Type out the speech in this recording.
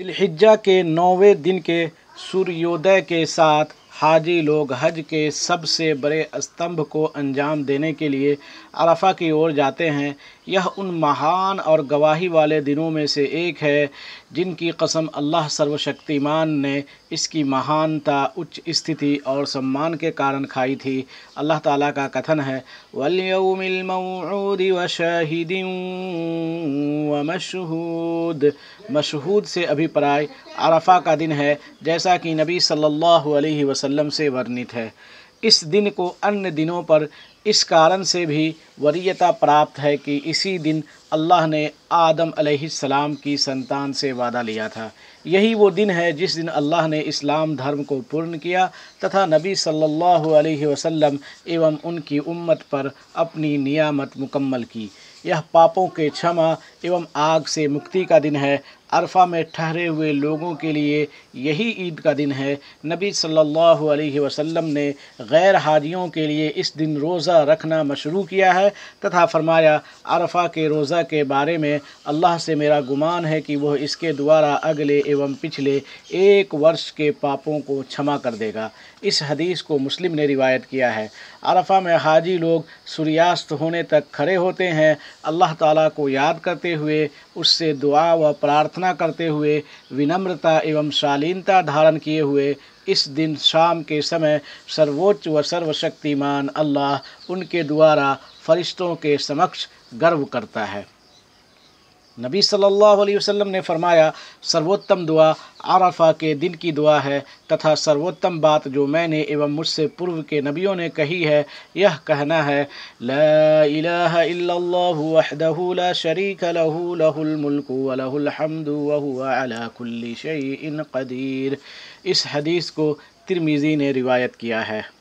الحجہ کے نویں دن کے سوریودے کے ساتھ حاجی لوگ حج کے سب سے بڑے استمبھ کو انجام دینے کے لیے عرفہ کی اور جاتے ہیں۔ یہ ان مہان اور گواہی والے دنوں میں سے ایک ہے جن کی قسم اللہ سرو شکتیمان نے اس کی مہانتا اچ استھتی اور سمان کے کارن کھائی تھی۔ اللہ تعالیٰ کا کتھن ہے، وَالْيَوْمِ الْمَوْعُودِ وَشَاهِدٍ وَمَشْهُودٍ مشہود سے ابھی پرائے عرفہ کا دن ہے، جیسا کہ نبی صلی اللہ علیہ وسلم سے ورنت ہے۔ اس دن کو ان دنوں پر اس کارن سے بھی وریتا پراپت ہے کہ اسی دن اللہ نے آدم علیہ السلام کی سنتان سے وعدہ لیا تھا۔ یہی وہ دن ہے جس دن اللہ نے اسلام دھرم کو پورن کیا تتھا نبی صلی اللہ علیہ وسلم ایوم ان کی امت پر اپنی نیامت مکمل کی۔ یہ پاپوں کے چھما ایوم آگ سے مکتی کا دن ہے۔ عرفہ میں ٹھہرے ہوئے لوگوں کے لیے یہی عید کا دن ہے۔ نبی صلی اللہ علیہ وسلم نے غیر حاجیوں کے لیے اس دن روزہ رکھنا مشروع کیا ہے۔ تتھا فرمایا، عرفہ کے روزہ کے بارے میں اللہ سے میرا گمان ہے کہ وہ اس کے دوارا اگلے ایوم پچھلے ایک ورش کے پاپوں کو چھما کر دے گا۔ اس حدیث کو مسلم نے روایت کیا ہے۔ عرفہ میں حاجی لوگ سوریاست ہونے تک کھڑے ہوتے ہیں۔ اللہ تعالیٰ کو یاد کرتے ہوئے اس سے دعا و پرارتھنا کرتے ہوئے ونمرتا ایوم شالینتا دھارن کیے ہوئے اس دن شام کے سمے سرووچ و سرو شکتیمان اللہ ان کے دوارا فرشتوں کے سمکش گرو کرتا ہے۔ نبی صلی اللہ علیہ وسلم نے فرمایا سروتم دعا عرفہ کے دن کی دعا ہے، تتھا سروتم بات جو میں نے ایوم مجھ سے پورو کے نبیوں نے کہی ہے، یہ کہنا ہے، لا الہ الا اللہ وحدہ لا شریک لہ لہ الملک و الحمد وہو علی کل شیء قدیر۔ اس حدیث کو ترمیزی نے روایت کیا ہے۔